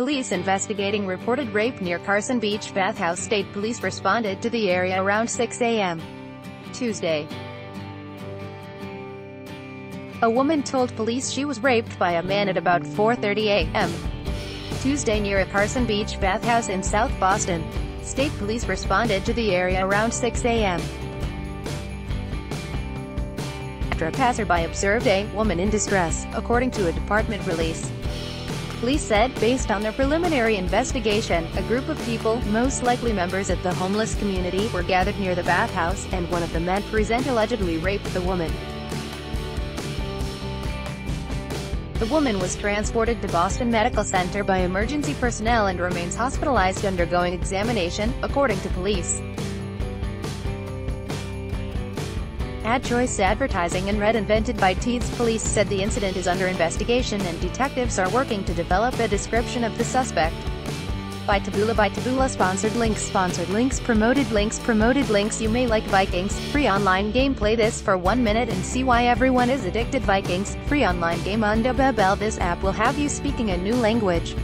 Police investigating reported rape near Carson Beach Bathhouse State Police responded to the area around 6 a.m. Tuesday. A woman told police she was raped by a man at about 4.30 a.m. Tuesday near a Carson Beach bathhouse in South Boston. State police responded to the area around 6 a.m. After a passerby observed a woman in distress, according to a department release. Police said, based on their preliminary investigation, a group of people, most likely members of the homeless community, were gathered near the bathhouse, and one of the men present allegedly raped the woman. The woman was transported to Boston Medical Center by emergency personnel and remains hospitalized undergoing examination, according to police. Ad Choice Advertising and Red invented by Teads Police said the incident is under investigation and detectives are working to develop a description of the suspect. By Taboola by Taboola Sponsored links Sponsored links Promoted links Promoted links You may like Vikings, free online game Play this for one minute and see why everyone is addicted Vikings, free online game Unda Babbel This app will have you speaking a new language.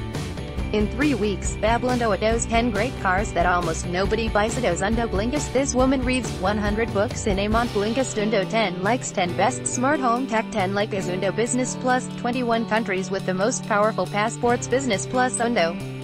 In three weeks, Bablando those 10 great cars that almost nobody buys Ados Undo Blinkist. This woman reads 100 books in a month. Blinkist Undo 10 likes 10 best smart home tech 10 like Undo Business Plus. 21 countries with the most powerful passports. Business Plus Undo